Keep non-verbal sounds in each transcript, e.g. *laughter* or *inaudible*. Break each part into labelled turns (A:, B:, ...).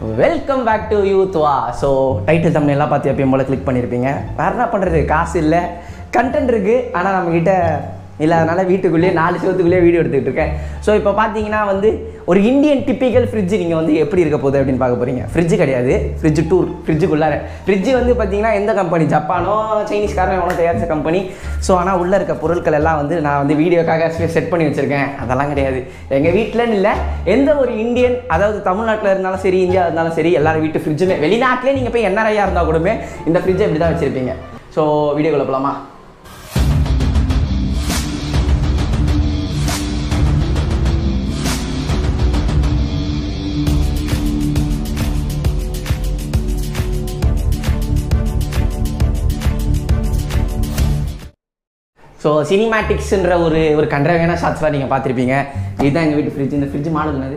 A: Welcome back to youth வா so title Tamil எல்லாம் பார்த்து எப்பயும் போல் கிளிக் பண்ணியிருப்பீங்க வேறு என்ன பண்ணுறது காசு இல்லை. கண்டென்ட் இருக்குது ஆனால் நம்மக்கிட்ட இல்லாதனால வீட்டுக்குள்ளேயே நாலு செவத்துக்குள்ளேயே வீடியோ எடுத்துக்கிட்டு இருக்கேன். ஸோ இப்போ பார்த்தீங்கன்னா வந்து ஒரு இந்தியன் டிப்பிக்கல் ஃப்ரிட்ஜ் நீங்கள் வந்து எப்படி இருக்க போகுது அப்படின்னு பார்க்க போகிறீங்க ஃப்ரிட்ஜ் கிடையாது. ஃப்ரிட்ஜ் டூர் ஃப்ரிட்ஜுக்குள்ளார ஃப்ரிட்ஜ் வந்து பார்த்தீங்கன்னா எந்த கம்பெனி ஜப்பானோ சைனீஸ்காரனோ எவ்வளோ தயாரித்த கம்பெனி ஸோ ஆனால் உள்ளே இருக்க பொருட்கள் எல்லாம் வந்து நான் வந்து வீடியோக்காக செட் பண்ணி வச்சுருக்கேன். அதெல்லாம் கிடையாது. எங்கள் வீட்டிலன்னு இல்லை எந்த ஒரு இந்தியன் அதாவது தமிழ்நாட்டில் இருந்தாலும் சரி இந்தியா இருந்தாலும் சரி எல்லாரும் வீட்டு ஃப்ரிட்ஜுமே வெளிநாட்டிலே நீங்கள் போய் என்ஆர்ஐயாக இருந்தால் கூடமே இந்த ஃப்ரிட்ஜை இப்படி தான் வச்சுருப்பீங்க. ஸோ வீடியோக்குள்ள போகலாமா ஸோ சினிமேட்டிக்ஸ்ன்ற ஒரு ஒரு கண்டரவையான ஷாட்ஸ்லாம் நீங்கள் பார்த்துருப்பீங்க. இதுதான் எங்கள் வீட்டு ஃப்ரிட்ஜ் இந்த ஃப்ரிட்ஜ் மாடல் என்னது?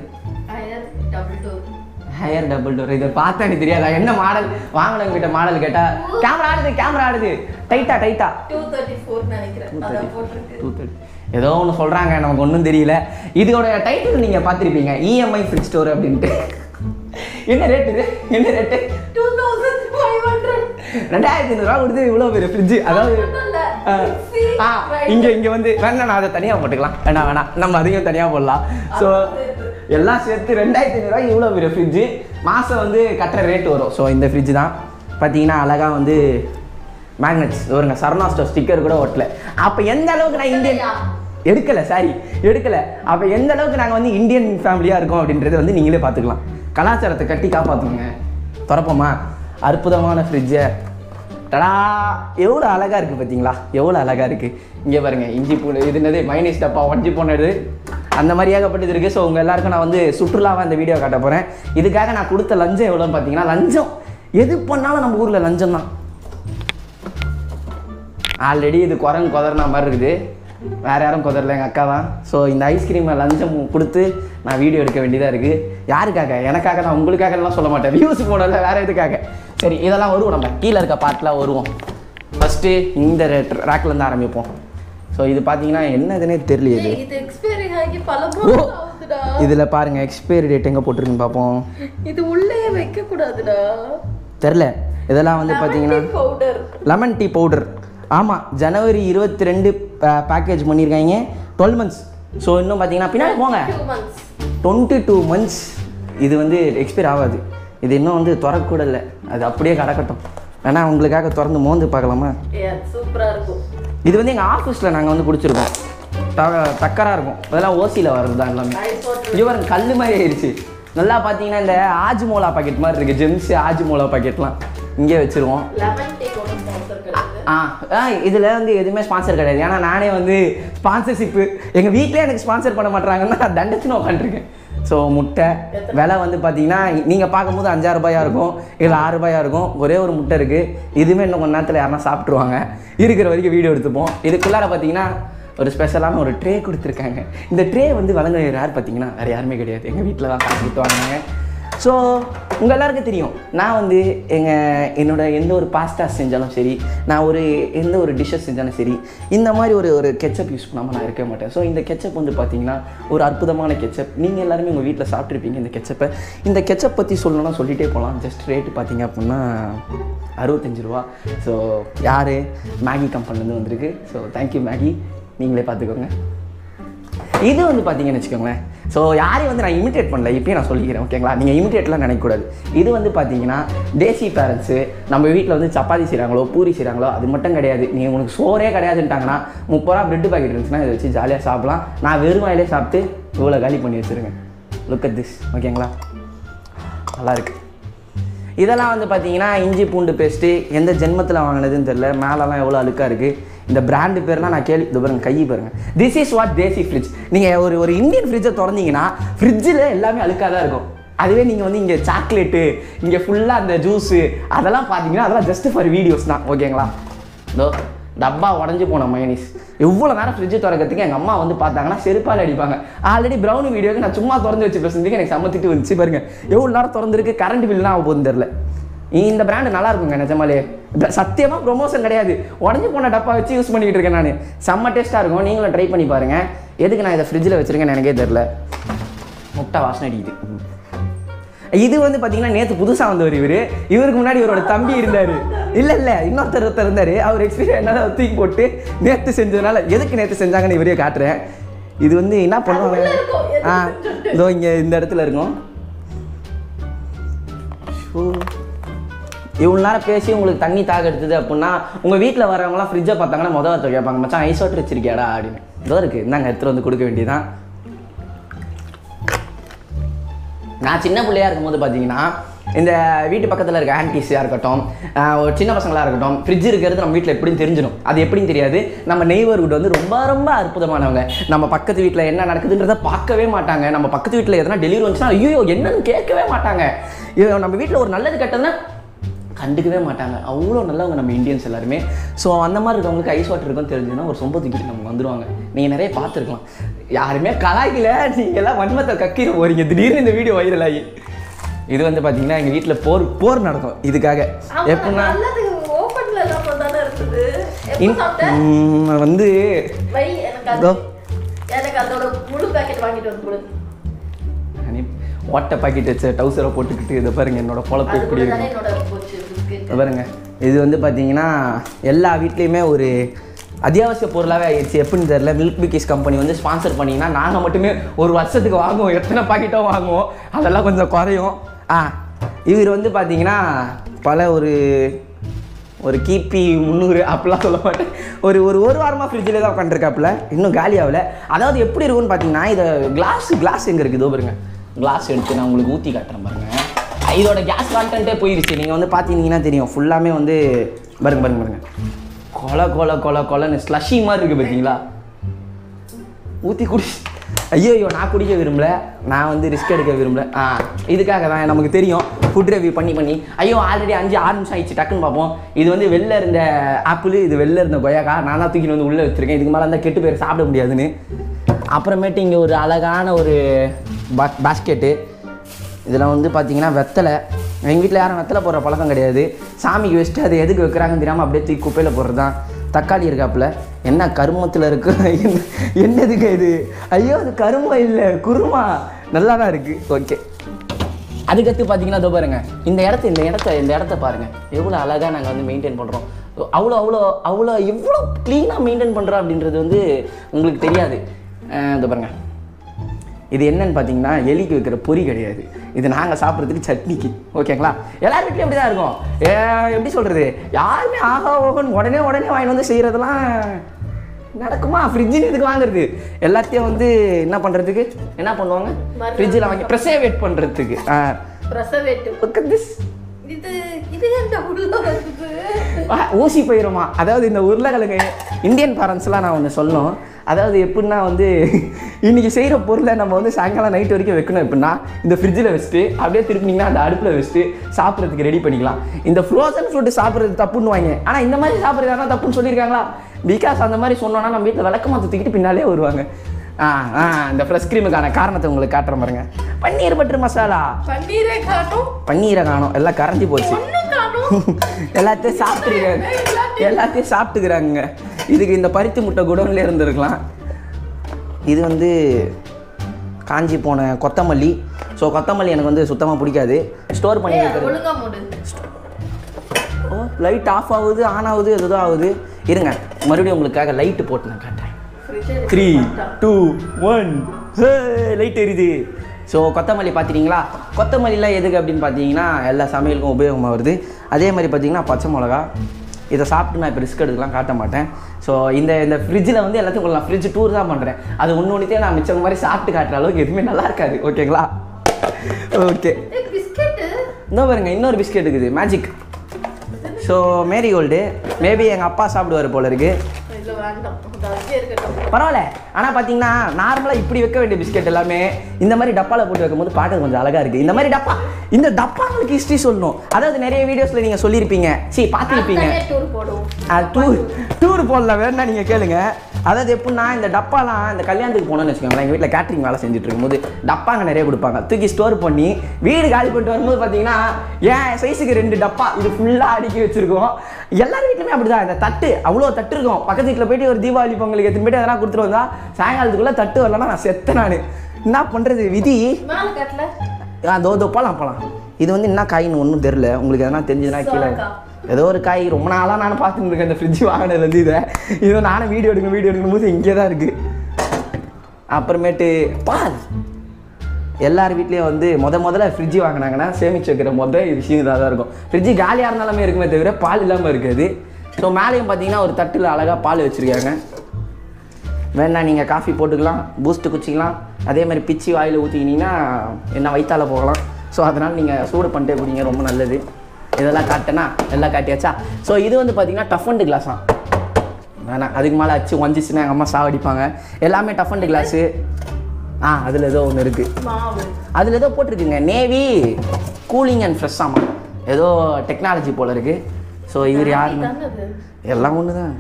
B: ஹையர் டபுள் டோர்
A: இதை பார்த்தா எனக்கு தெரியாதா? என்ன மாடல் வாங்கினவங்க கிட்ட மாடல் கேட்டால் கேமரா ஆடுது. கேமரா ஆடுது டைட்டா டைட்டா
B: டூ தேர்ட்டி ஃபோர் நினைக்கிறேன்
A: டூ தேர்ட்டி ஏதோ ஒன்று சொல்கிறாங்க நமக்கு ஒன்றும் தெரியல. இதோட டைட்டில் நீங்கள் பார்த்துருப்பீங்க. இஎம்ஐ ஃப்ரிட்ஜ் ஸ்டோர் அப்படின்ட்டு. என்ன ரேட் இது? என்ன rate
B: two thousand five hundred
A: ரெண்டாயிரத்தி ஐநூறுரூவா கொடுத்து இவ்வளோ பெரிய ஃப்ரிட்ஜு அதாவது இங்கே இங்கே வந்து வேணா நான் அதை தனியாக போட்டுக்கலாம். வேணாம் வேணாம் நம்ம அதையும் தனியாக போடலாம். ஸோ எல்லாம் சேர்த்து ரெண்டாயிரத்தி ஐநூறுரூவா இவ்வளோ பெரிய ஃப்ரிட்ஜு மாதம் வந்து கட்டுற ரேட் வரும். ஸோ இந்த ஃப்ரிட்ஜ் தான். பார்த்தீங்கன்னா அழகாக வந்து மேக்னெட்ஸ் வருங்க சரணா ஸ்டோர் ஸ்டிக்கர் கூட ஒட்டல. அப்போ எந்த அளவுக்கு நான் இந்தியன் எடுக்கலை சாரி எடுக்கலை. அப்போ எந்த அளவுக்கு நாங்கள் வந்து இந்தியன் ஃபேமிலியாக இருக்கோம் அப்படின்றத வந்து நீங்களே பார்த்துக்கலாம். கலாச்சாரத்தை கட்டி காப்பாற்றுங்க திறப்போமா? அற்புதமான ஃப்ரிட்ஜை டடா! எவ்வளோ அழகாக இருக்குது பார்த்தீங்களா எவ்வளோ அழகாக இருக்குது இங்கே பாருங்கள் இஞ்சி பூ இது என்னது? மைனஸ் டப்பா உடஞ்சி போனது அந்த மாதிரி ஏகப்பட்டது இருக்குது ஸோ உங்கள் எல்லாருக்கும் நான் வந்து சுற்றுலாவாக இந்த வீடியோ காட்ட போகிறேன் இதுக்காக நான் கொடுத்த லஞ்சம் எவ்வளோன்னு பார்த்தீங்கன்னா லஞ்சம். எது பண்ணாலும் நம்ம ஊரில் லஞ்சம் தான். ஆல்ரெடி இது குரங்கு குதறின மாதிரி இருக்குது. வேறு யாரும் குதரல எங்கள் அக்கா தான். ஸோ இந்த ஐஸ்கிரீமை லஞ்சம் கொடுத்து நான் வீடியோ எடுக்க வேண்டியதாக இருக்குது யாருக்காக? எனக்காக நான் உங்களுக்காகலாம் சொல்ல மாட்டேன். வியூஸ் போடல வேறு எதுக்காக? சரி இதெல்லாம் வருவோம். நம்ம கீழே இருக்க பாட்டில் வருவோம். ஃபஸ்ட்டு இந்த ரேக்லேருந்து ஆரம்பிப்போம். ஸோ இது பார்த்தீங்கன்னா என்னதுன்னே தெரியல இது. இதில் பாருங்கள் எக்ஸ்பைரி டேட் எங்கே போட்டிருக்குன்னு பார்ப்போம்
B: இது உள்ளே வைக்க கூடாதுடா
A: தெரில இதெல்லாம் வந்து பார்த்தீங்கன்னா லெமன் டீ பவுடர் ஆமாம் ஜனவரி இருபத்தி ரெண்டு பேக்கேஜ் பண்ணியிருக்காங்க. டுவெல் மந்த்ஸ் ஸோ இன்னும் பார்த்தீங்கன்னா பின்னாடி போங்க. டுவெண்ட்டி டூ மந்த்ஸ் இது வந்து எக்ஸ்பைர் ஆகாது. இது இன்னும் வந்து திறக்கூட இல்லை அது அப்படியே கிடக்கட்டும். வேணா உங்களுக்காக திறந்து மோந்து பார்க்கலாமா?
B: ஏ சூப்பரா இருக்கும்.
A: இது வந்து எங்கள் ஆஃபீஸில் நாங்கள் வந்து குடிச்சிருக்கோம் த தக்கராக இருக்கும். அதெல்லாம் ஓசியில் வர்றது தான் எல்லாமே. பாருங்க கல் மாதிரி ஆயிடுச்சு. நல்லா பார்த்தீங்கன்னா இந்த ஆஜ்மோலா பாக்கெட் மாதிரி இருக்குது ஜெம்ஸ் ஆஜ்மோலா பாக்கெட்லாம் இங்கே வச்சுருவோம். ஆ ஆ இதில் வந்து எதுவுமே ஸ்பான்சர் கிடையாது. ஏன்னா நானே வந்து ஸ்பான்சர்ஷிப்பு எங்கள் வீட்டிலே எனக்கு ஸ்பான்சர் பண்ண மாட்டாங்கன்னா தண்டச்சுன்னு உட்காந்துருக்கேன் ஸோ முட்டை விலை வந்து பார்த்தீங்கன்னா நீங்கள் பார்க்கும்போது அஞ்சாறு ரூபாயா இருக்கும் இல்லை ஆறு ரூபாயா இருக்கும் ஒரே ஒரு முட்டை இருக்குது இதுவுமே இன்னும் கொஞ்ச நேரத்தில் யாருன்னா சாப்பிட்ருவாங்க இருக்கிற வரைக்கும் வீடியோ எடுத்துப்போம். இதுக்குள்ளார பார்த்தீங்கன்னா ஒரு ஸ்பெஷலான ஒரு ட்ரே கொடுத்துருக்காங்க. இந்த ட்ரே வந்து வழங்குறது யார் பார்த்தீங்கன்னா வேறு யாருமே கிடையாது. எங்கள் வீட்டில் தான் கொடுத்து வாங்கினாங்க. ஸோ உங்கள் எல்லாருக்கும் தெரியும் நான் வந்து எங்கள் என்னோட எந்த ஒரு பாஸ்தா செஞ்சாலும் சரி நான் ஒரு எந்த ஒரு டிஷ்ஷஸ் செஞ்சாலும் சரி இந்த மாதிரி ஒரு ஒரு கெச்சப் யூஸ் பண்ணாமல் நான் இருக்க மாட்டேன். ஸோ இந்த கெச்சப் வந்து பார்த்தீங்கன்னா ஒரு அற்புதமான கெச்சப் நீங்கள் எல்லாருமே உங்கள் வீட்டில் சாப்பிட்ருப்பீங்க இந்த கெச்சப்பை இந்த கெச்சப் பற்றி சொல்லணும்னா சொல்லிகிட்டே போகலாம் ஜஸ்ட் ரேட்டு பார்த்தீங்க அப்படின்னா அறுபத்தஞ்சு ரூபா. ஸோ யார்? மேகி கம்பெனிலேருந்து வந்திருக்கு. ஸோ தேங்க்யூ மேகி நீங்களே பார்த்துக்கோங்க இது வந்து பார்த்தீங்கன்னு வச்சுக்கோங்களேன். ஸோ யாரையும் வந்து நான் இமிட்டேட் பண்ணல இப்பயும் நான் சொல்லிக்கிறேன் ஓகேங்களா நீங்கள் இமிட்டேட்லாம் நினைக்கக்கூடாது. இது வந்து பார்த்தீங்கன்னா தேசி பேரண்ட்ஸு நம்ம வீட்டில் வந்து சப்பாத்தி செய்கிறாங்களோ பூரி செய்கிறாங்களோ அது மட்டும் கிடையாது. நீங்கள் உனக்கு சோறே கிடையாதுன்ட்டாங்கன்னா முப்பது ரூபா பிரெட் பாக்கெட் இருந்துச்சுன்னா இதை வச்சு ஜாலியாக சாப்பிட்லாம். நான் வெறும் வாயிலே சாப்பிட்டு இவ்வளோ காலி பண்ணி வச்சுருங்க. லுக் அட் திஸ் ஓகேங்களா நல்லாயிருக்கு இதெல்லாம் வந்து பார்த்தீங்கன்னா இஞ்சி பூண்டு பேஸ்ட்டு எந்த ஜென்மத்தில் வாங்கினதுன்னு தெரில மேலெல்லாம் எவ்வளோ அழுக்காக இருக்குது இந்த பிராண்டு பேர்லாம் நான் கேள்வி இது பாருங்க கையை பாருங்க. This is what desi fridge நீங்கள் ஒரு ஒரு இந்தியன் ஃப்ரிட்ஜை திறந்தீங்கன்னா ஃப்ரிட்ஜில் எல்லாமே அழுக்காக தான் இருக்கும். அதுவே நீங்கள் வந்து இங்கே சாக்லேட்டு இங்கே ஃபுல்லாக அந்த ஜூஸு அதெல்லாம் பார்த்தீங்கன்னா அதெல்லாம் ஜஸ்ட் ஃபார் வீடியோஸ் தான். ஓகேங்களா இதோ டப்பா உடஞ்சி போன மயனிஸ் எவ்வளோ நேரம் ஃப்ரிட்ஜு திறக்கிறதுக்கு எங்கள் அம்மா வந்து பார்த்தாங்கன்னா செருப்பால் அடிப்பாங்க. ஆல்ரெடி ப்ரௌன் வீடியோக்கு நான் சும்மா திறந்து வச்சு பேசுறதுக்கு எனக்கு சம்மத்திட்டு வந்துச்சு பாருங்க. எவ்வளோ நேரம் திறந்துருக்கு? கரண்ட் பில்லாம் ஆக போகுதுன்னு தெரில இந்த பிராண்டு நல்லா இருக்குங்க நிஜமாலே சத்தியமாக ப்ரொமோஷன் கிடையாது. உடஞ்சி போன டப்பா வச்சு யூஸ் பண்ணிக்கிட்டு இருக்கேன் நான். செம்ம டேஸ்ட்டாக இருக்கும். நீங்களும் ட்ரை பண்ணி பாருங்கள் எதுக்கு நான் இதை ஃப்ரிட்ஜில் வச்சுருக்கேன்னு எனக்கே தெரில முட்டை வாசனை அடிக்குது. இது வந்து பார்த்தீங்கன்னா நேற்று புதுசாக வந்தவர் இவர். இவருக்கு முன்னாடி இவரோட தம்பி இருந்தார். இல்லை இல்லை. இன்னொருத்தர் ஒருத்தர் இருந்தார். அவர் எக்ஸ்பீரியன்ஸ் என்னால் தூக்கி போட்டு நேற்று செஞ்சதுனால எதுக்கு நேற்று செஞ்சாங்கன்னு இவரே காட்டுறேன். இது வந்து என்ன பண்ணுவாங்க? ஆ? இதோ இங்கே இந்த இடத்துல இருக்கும். ஷோ. இவ்வளோ நேரம் பேசி உங்களுக்கு தண்ணி தாக எடுத்தது அப்படின்னா உங்கள் வீட்டில் வரவங்களாம் ஃப்ரிட்ஜை பார்த்தாங்கன்னா முதல் ஒருத்தர் கேட்பாங்க மச்சான் ஐஸ் வாட்டர் வச்சிருக்கியாடா? அப்படின்னு. இதோ இருக்குது இந்தாங்க எடுத்துகிட்டு வந்து கொடுக்க வேண்டியதான் நான் சின்ன பிள்ளையா இருக்கும்போது பார்த்தீங்கன்னா இந்த வீட்டு பக்கத்தில் இருக்க ஆன்டிஸாக இருக்கட்டும் ஒரு சின்ன பசங்களாக இருக்கட்டும் ஃப்ரிட்ஜ் இருக்கிறது நம்ம வீட்டில் எப்படின்னு தெரிஞ்சிடும். அது எப்படின்னு தெரியாது. நம்ம நெய்பர்ஹுட் வந்து ரொம்ப ரொம்ப அற்புதமானவங்க. நம்ம பக்கத்து வீட்டில் என்ன நடக்குதுன்றத பார்க்கவே மாட்டாங்க. நம்ம பக்கத்து வீட்டில் எதனா டெலிவரி வந்துச்சுன்னா ஐயோ என்னன்னு கேட்கவே மாட்டாங்க. நம்ம வீட்டில் ஒரு நல்லது கெட்டதுன்னா கண்டுக்கவே மாட்டாங்க. அவ்வளோ நல்லவங்க நம்ம இந்தியன்ஸ் எல்லாருமே. ஸோ அந்த மாதிரி இருக்கவங்களுக்கு ஐஸ் வாட்டர் இருக்குன்னு தெரிஞ்சுன்னா ஒரு சொம்ப தூக்கிட்டு நமக்கு வந்துருவாங்க. நீங்கள் நிறைய பார்த்துருக்கலாம். யாருமே கலாய்க்கல. நீங்கள் எல்லாம் வன்மத்தை கக்கிற போறீங்க. திடீர்னு இந்த வீடியோ வைரல் ஆகி. இது வந்து பார்த்தீங்கன்னா எங்கள் வீட்டில் போர் போர் நடக்கும். இதுக்காக. எப்படின்னா வந்து ஓட்டை பாக்கெட் வச்ச டவுசரை போட்டுக்கிட்டு இதை பாருங்க என்னோட பொழப்பு எப்படி இருக்கு பாருங்கள் பாருங்க. இது வந்து பார்த்தீங்கன்னா எல்லா வீட்லேயுமே ஒரு அத்தியாவசிய பொருளாகவே ஆயிடுச்சு. எப்படின்னு தெரியல. மில்க் பிக்கிஸ் கம்பெனி வந்து ஸ்பான்சர் பண்ணிங்கன்னா நாங்கள் மட்டுமே ஒரு வருஷத்துக்கு வாங்குவோம். எத்தனை பாக்கெட்டோ வாங்குவோம்? அதெல்லாம் கொஞ்சம் குறையும். ஆ இவர் வந்து பார்த்தீங்கன்னா பல ஒரு ஒரு கிபி முந்நூறு அப்படிலாம் சொல்ல மாட்டேன். ஒரு ஒரு ஒரு வாரமாக ஃப்ரிட்ஜில் தான் உட்காந்துருக்காப்புல இன்னும் காலி ஆகல. அதாவது எப்படி இருக்கும்னு பார்த்தீங்கன்னா இதை கிளாஸ் கிளாஸ் எங்கே இருக்குது? பாருங்க. கிளாஸ் எடுத்து நான் உங்களுக்கு ஊற்றி காட்டுறேன் பாருங்கள் இதோட கேஸ் கான்டென்ட்டே போயிருச்சு. நீங்கள் வந்து பார்த்தீங்கன்னா தெரியும். ஃபுல்லாமே வந்து பாருங்க பாருங்க பாருங்க. கொலை கொலை கொலை கொலைன்னு ஸ்லஷி மாதிரி இருக்குது பார்த்தீங்களா ஊற்றி குடி ஐயோ ஐயோ நான் குடிக்க விரும்பல. நான் வந்து ரிஸ்க் எடுக்க விரும்பல. ஆ இதுக்காக தான் நமக்கு தெரியும். ஃபுட் ரிவ்யூ பண்ணி பண்ணி. ஐயோ ஆல்ரெடி அஞ்சு ஆறு நிமிஷம் ஆயிடுச்சு டக்குன்னு பார்ப்போம் இது வந்து வெளில இருந்த ஆப்பிள் இது வெளில இருந்த கொய்யாக்கா. நான் தான் தூக்கிட்டு வந்து உள்ளே வச்சுருக்கேன். இதுக்கு மேலே இருந்தால் கெட்டு பேர் சாப்பிட முடியாதுன்னு. அப்புறமேட்டு இங்கே ஒரு அழகான ஒரு பாஸ்கெட்டு இதில் வந்து பார்த்தீங்கன்னா வெத்தலை. எங்கள் வீட்டில் யாரும் வெத்தலை போடுற பழக்கம் கிடையாது. சாமிக்கு வச்சுட்டு அது எதுக்கு வைக்கிறாங்கன்னு தெரியாமல் அப்படியே தூக்கி குப்பையில் போடுறது தான் தக்காளி இருக்காப்புல. என்ன கருமத்தில் இருக்கு? *laughs* என்ன என்னதுக்கு இது? ஐயோ அது கருமம் இல்லை குருமா. நல்லா தான் இருக்குது ஓகே. அதுக்கடுத்து பார்த்தீங்கன்னா இதோ பாருங்கள் இந்த இடத்த இந்த இடத்த இந்த இடத்த பாருங்கள் எவ்வளோ அழகாக நாங்கள் வந்து மெயின்டைன் பண்ணுறோம் அவ்வளோ அவ்வளோ அவ்வளோ எவ்வளோ க்ளீனாக மெயின்டைன் பண்ணுறோம் அப்படின்றது வந்து உங்களுக்கு தெரியாது. அஹ் இதோ இது என்னன்னு பார்த்தீங்கன்னா எலிக்கு வைக்கிற பொரி கிடையாது. இது நாங்கள் சாப்பிட்றதுக்கு சட்னிக்கு. ஓகேங்களா? எல்லார் வீட்லையும் அப்படி தான் இருக்கும் எப்படி சொல்கிறது யாருமே ஆகா ஓகன்னு உடனே உடனே வாங்கிட்டு வந்து செய்கிறதெல்லாம் நடக்குமா? ஃப்ரிட்ஜில் இதுக்கு வாங்குறது? எல்லாத்தையும் வந்து என்ன பண்ணுறதுக்கு என்ன பண்ணுவாங்க? ஃப்ரிட்ஜில் வாங்கி ப்ரெசேவேட் பண்ணுறதுக்கு
B: பிரசவேட்டிவ்
A: திஸ் ஊசி போயிருமா? அதாவது இந்த உருளைக்கிழங்கு இந்தியன் பேரண்ட்ஸ்லாம் நான் ஒன்று சொல்லணும். அதாவது எப்படின்னா வந்து இன்றைக்கி செய்கிற பொருளை நம்ம வந்து சாயங்காலம் நைட் வரைக்கும் வைக்கணும். எப்படின்னா இந்த ஃப்ரிட்ஜில் வச்சுட்டு அப்படியே திருப்பினீங்கன்னா அந்த அடுப்பில் வச்சுட்டு சாப்பிட்றதுக்கு ரெடி பண்ணிக்கலாம். இந்த ஃப்ரோசன் ஃபுட்டு சாப்பிட்றது தப்புன்னு வாங்க ஆனால் இந்த மாதிரி சாப்பிட்றது யாரா தப்புன்னு சொல்லியிருக்காங்களா? பிகாஸ் அந்த மாதிரி சொன்னோன்னா நம்ம வீட்டில் விளக்கமாக தூக்கிட்டு பின்னாலே வருவாங்க. ஆ ஆ இந்த ஃப்ரெஷ் க்ரீமுக்கான காரணத்தை உங்களுக்கு காட்டுறேன் பாருங்க. பன்னீர் பட்டர் மசாலா.
B: பன்னீரே காட்டும்
A: பன்னீரை காணும். எல்லாம் கரைஞ்சி போச்சு.
B: காணும்.
A: எல்லாத்தையும் சாப்பிட்டுருக்காங்க எல்லாத்தையும் சாப்பிட்டுக்கிறாங்க இதுக்கு இந்த பருத்தி முட்டை குடோன்ல இருந்திருக்கலாம். இது வந்து காஞ்சி போன கொத்தமல்லி. ஸோ கொத்தமல்லி எனக்கு வந்து சுத்தமாக பிடிக்காது. ஸ்டோர் பண்ணி வைக்கிறது ஓ லைட் ஆஃப் ஆகுது ஆன் ஆகுது எதுதோ ஆகுது. இருங்க மறுபடியும் உங்களுக்காக லைட்டு போட்டு நான்
B: fridge
A: three two one light எரியுது ஸோ கொத்தமல்லி பார்த்துட்டீங்களா? கொத்தமல்லிலாம் எதுக்கு அப்படின்னு பார்த்தீங்கன்னா எல்லா சமையலுக்கும் உபயோகமாக வருது. அதே மாதிரி பார்த்தீங்கன்னா பச்சை மிளகா. இதை சாப்பிட்டு நான் இப்போ ரிஸ்க் எடுக்கலாம் காட்ட மாட்டேன். ஸோ இந்த இந்த ஃப்ரிட்ஜில் வந்து எல்லாத்தையும் கொள்ளலாம் ஃப்ரிட்ஜ் டூர் தான் பண்ணுறேன் அது ஒன்று ஒன்றுத்தையும் நான் மிச்சம் மாதிரி சாப்பிட்டு காட்டுற அளவுக்கு எதுவுமே நல்லா இருக்காது. ஓகேங்களா? ஓகே. இன்னும் பாருங்க இன்னொரு பிஸ்கெட் இருக்குது. மேஜிக் ஸோ மேரிகோல்டு மேபி எங்கள் அப்பா சாப்பிடுவார் போல இருக்குது பரவாயில்ல. ஆனால் பார்த்தீங்கன்னா நார்மலாக இப்படி வைக்க வேண்டிய பிஸ்கெட் எல்லாமே இந்த மாதிரி டப்பாவில் போட்டு வைக்கும்போது பார்க்க கொஞ்சம் அழகாக இருக்குது இந்த மாதிரி டப்பா இந்த டப்பாங்களுக்கு ஹிஸ்ட்ரி சொல்லணும். அதாவது நிறைய வீடியோஸில் நீங்கள் சொல்லியிருப்பீங்க. சரி பார்த்துருப்பீங்க.
B: டூர் போடுவோம்.
A: டூர் டூர் போடல வேணா நீங்கள் கேளுங்க. அதாவது எப்படின்னா இந்த டப்பாலாம் இந்த கல்யாணத்துக்கு போனோம்னு வச்சுக்கோங்களேன். எங்கள் வீட்டில் கேட்ரிங் வேலை செஞ்சுட்டு இருக்கும்போது டப்பாங்க நிறைய கொடுப்பாங்க. தூக்கி ஸ்டோர் பண்ணி வீடு காலி பண்ணிட்டு வரும்போது பார்த்தீங்கன்னா ஏன் சைஸுக்கு ரெண்டு டப்பா. இது ஃபுல்லாக அடுக்கி வச்சுருக்கோம். எல்லார் வீட்லையுமே அப்படிதான். இந்த தட்டு அவ்வளோ தட்டு இருக்கும். பக்கத்து வீட்டில் போயிட்டு ஒரு தீபாவளி பொங்கலுக்கு எடுத்துன்னு போயிட்டு எதனா கொடுத்துட்டு வந்தா சாயங்காலத்துக்குள்ளே தட்டு வரலன்னா நான் செத்த நான். என்ன பண்ணுறது விதி. அதோ இதோ போகலாம் இது வந்து என்ன காயின்னு ஒன்றும் தெரில உங்களுக்கு எதனா தெரிஞ்சதுன்னா கீழே. ஏதோ ஒரு காய் ரொம்ப நாளாக நான் பார்த்துட்டு இருக்கேன் இந்த ஃப்ரிட்ஜ் வாங்கினதுலேருந்து இதை. இதோ நானும் வீடியோ எடுக்கணும் வீடியோ எடுக்கணும் போது இங்கே தான் இருக்குது அப்புறமேட்டு பால். எல்லார் வீட்லேயும் வந்து முத முதல்ல ஃப்ரிட்ஜ் வாங்கினாங்கன்னா சேமிச்சு வைக்கிற மொதல் விஷயம் இதாக தான் இருக்கும். ஃப்ரிட்ஜு காலியாக இருந்தாலுமே இருக்குமே தவிர பால் இல்லாமல் இருக்காது. ஸோ மேலேயும் பார்த்தீங்கன்னா ஒரு தட்டில் அழகாக பால் வச்சுருக்காங்க. வேணா நீங்கள் காஃபி போட்டுக்கலாம் பூஸ்ட்டு குச்சிக்கலாம் அதே மாதிரி பிச்சி வாயில் ஊற்றிக்கினீங்கன்னா என்ன வயிற்றால போகலாம். ஸோ அதனால் நீங்கள் சூடு பண்ணிட்டே குடிங்க ரொம்ப நல்லது. இதெல்லாம் காட்டேனா எல்லாம் காட்டியாச்சா? ஸோ இது வந்து பார்த்தீங்கன்னா டஃப் அண்ட் கிளாஸாம் வேணாம் அதுக்கு மேலே அச்சு ஒஞ்சிச்சுன்னா எங்கள் அம்மா சாவடிப்பாங்க. எல்லாமே டஃப் அண்ட் கிளாஸு ஆ அதில் ஏதோ ஒன்று இருக்குது அதில் ஏதோ போட்டிருக்குங்க. நேவி கூலிங் அண்ட் ஃப்ரெஷ் ஆமாம் ஏதோ டெக்னாலஜி போல இருக்கு. ஸோ இவர் யாருன்னு
B: தானே
A: எல்லாம் ஒன்று தான்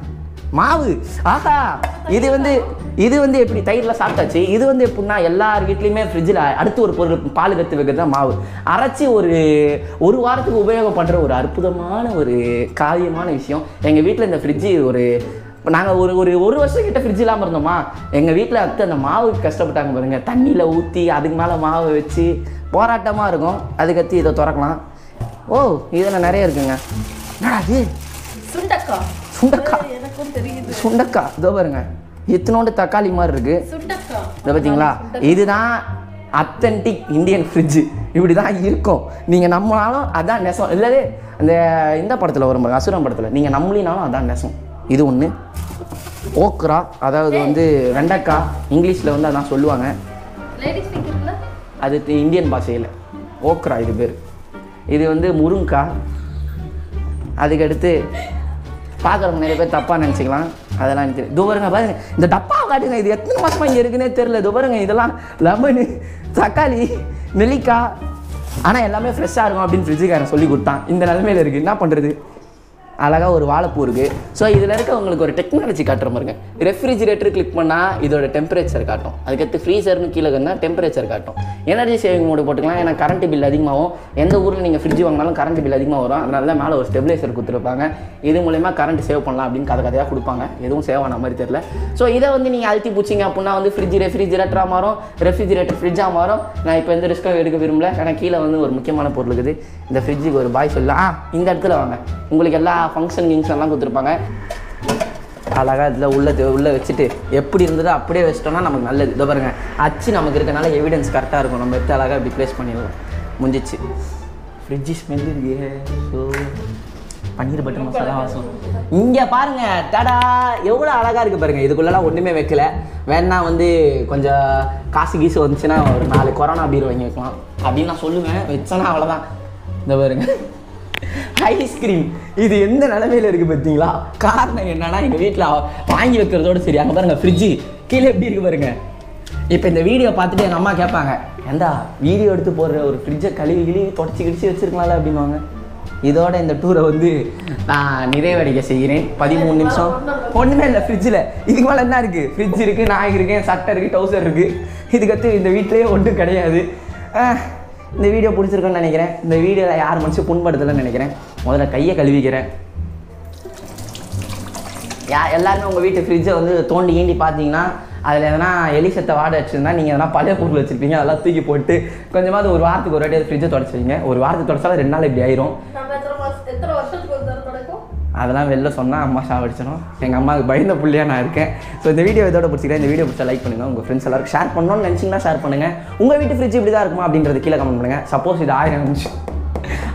A: மாவு. ஆஹா இது வந்து இது வந்து எப்படி தயிரில் சாப்பிட்டாச்சு? இது வந்து எப்படின்னா எல்லார் வீட்லேயுமே ஃப்ரிட்ஜில் அடுத்து ஒரு பொருள் பால் கற்று வைக்கிறது தான் மாவு. அரைச்சி ஒரு ஒரு வாரத்துக்கு உபயோகப்படுற ஒரு அற்புதமான ஒரு காரியமான விஷயம். எங்கள் வீட்டில் இந்த ஃப்ரிட்ஜு ஒரு நாங்கள் ஒரு ஒரு ஒரு வருஷம் கிட்ட ஃப்ரிட்ஜ் இல்லாமல் இருந்தோமா? எங்கள் வீட்டில் அடுத்து அந்த மாவுக்கு கஷ்டப்பட்டாங்க பாருங்க. தண்ணியில் ஊற்றி அதுக்கு மேலே மாவை வச்சு போராட்டமாக இருக்கும். அதுக்கத்தி இதை திறக்கலாம். ஓ இதெல்லாம் நிறைய இருக்குங்க. என்னடா இது?
B: சுண்டக்காய்.
A: சுண்டக்காய் சுண்டக்காய் இதோ பாருங்க. இத்தனோண்டு தக்காளி மாதிரி இருக்கு. இதை பார்த்தீங்களா இதுதான் அத்தன்டிக் இந்தியன் ஃப்ரிட்ஜு இப்படி தான் இருக்கும். நீங்கள் நம்பினாலும் அதான் நெசம் இல்லதே அந்த இந்த படத்தில் வரும் பாருங்க அசுரம் படத்தில். நீங்கள் நம்பலினாலும் அதான் நெசம் இது ஒன்று ஓக்ரா அதாவது வந்து வெண்டைக்காய் இங்கிலீஷில் வந்து அதான் சொல்லுவாங்க. அது இந்தியன் பாஷையில். ஓக்ரா இது பேர். இது வந்து முருங்காய் அதுக்கடுத்து பார்க்குறவங்க நிறைய பேர் தப்பாக நினச்சிக்கலாம். அதெல்லாம் எனக்கு துவருங்க பாருங்க இந்த டப்பா காட்டுங்க இது எத்தனை மாதமாக இங்கே இருக்குன்னே தெரில துவருங்க இதெல்லாம் லெமனு தக்காளி நெல்லிக்காய். ஆனால் எல்லாமே ஃப்ரெஷ்ஷாக இருக்கும் அப்படின்னு ஃப்ரிட்ஜுக்காரன் சொல்லி கொடுத்தான். இந்த நிலமையில இருக்குது என்ன பண்ணுறது அழகாக ஒரு வாழைப்பூ இருக்குது ஸோ இதில் இருக்க உங்களுக்கு ஒரு டெக்னாலஜி காட்டுற மாதிரிங்க ரெஃப்ரிஜிரேட்டர் கிளிக் பண்ணால் இதோட டெம்பரேச்சர் காட்டும். அதுக்கடுத்து ஃப்ரீசர்னு கீழே இருந்தால் டெம்பரேச்சர் காட்டும். எனர்ஜி சேவிங் மோடு போட்டுக்கலாம். ஏன்னா கரண்ட் பில் அதிகமாகும். எந்த ஊரில் நீங்கள் ஃப்ரிட்ஜ் வாங்கினாலும் கரண்ட் பில் அதிகமாக வரும். அதனால தான் மேலே ஒரு ஸ்டெபிலைசர் கொடுத்துருப்பாங்க. இது மூலயமா கரண்ட் சேவ் பண்ணலாம் அப்படின்னு கதை கதையாக கொடுப்பாங்க. எதுவும் சேவ் ஆன மாதிரி தெரியல. ஸோ இதை வந்து நீங்கள் அழுத்தி பிடிச்சிங்க அப்படின்னா வந்து ஃப்ரிட்ஜ் ரெஃப்ரிஜிரேட்டராக மாறும். ரெஃப்ரிஜிரேட்டர் ஃப்ரிட்ஜாக மாறும். நான் இப்போ எந்த ரிஸ்க்கும் எடுக்க விரும்பல. ஏன்னா கீழே வந்து ஒரு முக்கியமான பொருள் இருக்குது. இந்த ஃப்ரிட்ஜுக்கு ஒரு பாய் சொல்லலாம். இந்த இடத்துல வாங்க. உங்களுக்கு எல்லா ஃபங்க்ஷன் கிங்ஸ் கொடுத்துருப்பாங்க. அழகாக இதில் உள்ள உள்ளே வச்சுட்டு எப்படி இருந்ததோ அப்படியே வச்சிட்டோம்னா நமக்கு நல்லது. இதோ பாருங்கள் அச்சு நமக்கு இருக்கனால எவிடன்ஸ் கரெக்டாக இருக்கும். நம்ம எடுத்து அழகாக இப்படி ப்ளேஸ் பண்ணிடலாம். முடிஞ்சிச்சு. ஃப்ரிட்ஜு ஸ்மெல் இருக்கு ஸோ பன்னீர் பட்டர் மசாலா வாசம். இங்கே பாருங்க தடா எவ்வளோ அழகாக இருக்குது பாருங்கள் இதுக்குள்ளெல்லாம் ஒன்றுமே வைக்கல. வேணா வந்து கொஞ்சம் காசு கீசு வந்துச்சுன்னா ஒரு நாலு கொரோனா பீர் வாங்கி வைக்கலாம். அப்படின்னு நான் சொல்லுவேன். வச்சோன்னா அவ்வளோதான் இந்த பாருங்கள் ஐஸ்கிரீம் இது எந்த நிலமையில இருக்கு பார்த்தீங்களா? காரணம் என்னன்னா எங்கள் வீட்டில் வாங்கி வைக்கிறதோட சரி அங்கே பாருங்க ஃப்ரிட்ஜு கீழே எப்படி இருக்கு பாருங்க. இப்போ இந்த வீடியோ பார்த்துட்டு எங்கள் அம்மா கேட்பாங்க ஏண்டா வீடியோ எடுத்து போடுற ஒரு ஃப்ரிட்ஜை கழுவி கிழி தொடச்சி கிடிச்சு வச்சிருக்கலாம்ல? அப்படின்வாங்க இதோட இந்த டூரை வந்து நான் நிறைவடைக்க செய்கிறேன். பதிமூணு நிமிஷம். ஒன்றுமே இல்லை ஃப்ரிட்ஜில் இதுக்கு மேலே என்ன இருக்குது ஃப்ரிட்ஜ் இருக்குது நான் இருக்கேன் சட்டை இருக்குது டவுசர் இருக்குது இதுக்கடுத்து இந்த வீட்டிலேயே ஒன்றும் கிடையாது. இந்த வீடியோ பிடிச்சிருக்குன்னு நினைக்கிறேன். இந்த வீடியோவில் யார் மனுஷன் புண்படுத்தலைன்னு நினைக்கிறேன். முதல்ல கையை கழுவிக்கிறேன். யா எல்லாருமே உங்கள் வீட்டு ஃப்ரிட்ஜை வந்து தோண்டி ஏண்டி பார்த்தீங்கன்னா அதில் எதனா எலிசத்தை வாட வச்சுருந்தா நீங்கள் எதனா பழைய பொருள் வச்சுருப்பீங்க அதெல்லாம் தூக்கி போட்டு கொஞ்சமாவது ஒரு வாரத்துக்கு ஒரு வாட்டி ஃப்ரிட்ஜை தொடச்சி வைங்க. ஒரு வாரத்துக்கு தொடச்சாலும் ரெண்டு நாள் இப்படி ஆயிரும். அதெல்லாம் வெளில சொன்னால் அம்மா சாவடிச்சிடும் எங்கள் அம்மாவுக்கு பயந்த புள்ளியாக நான் இருக்கேன். ஸோ இந்த வீடியோ இதோட பிடிச்சிக்கிறேன் இந்த வீடியோ பிடிச்சா லைக் பண்ணுங்கள் உங்கள் ஃப்ரெண்ட்ஸ் எல்லாருக்கும் ஷேர் பண்ணணும்னு நினச்சிங்கன்னா ஷேர் பண்ணுங்கள் உங்கள் வீட்டு ஃப்ரிட்ஜ் இப்படி தான் இருக்குமா அப்படின்றது கீழே கமெண்ட் பண்ணுங்கள் சப்போஸ் இது ஆயிரம் நிமிஷம்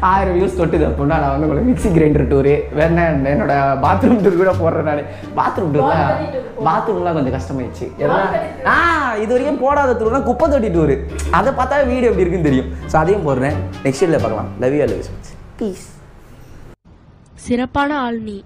A: ஆயிரம் வியூஸ் தொட்டுது அப்படின்னா நான் வந்து உங்களுக்கு மிக்ஸி கிரைண்டர் டூரு வேற என்ன என்னோட பாத்ரூம் டூர் கூட போடுறேன் நான். பாத்ரூம் டூர்ல
B: Balcony tour போ.
A: பாத்ரூம்லாம் கொஞ்சம் கஷ்டமாயிடுச்சு. எல்லாம். ஆ இது வரைக்கும் போடாத டூர் தான் குப்பை தொட்டி டூரு அதை பார்த்தா வீடியோ எப்படி இருக்குன்னு தெரியும். ஸோ அதையும் போடுறேன். நெக்ஸ்ட் வீடியோவில் பார்க்கலாம். லவ் யூ லவ் ப்ளீஸ்
C: சிறப்பான ஆள் நீ.